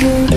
Mm-hmm.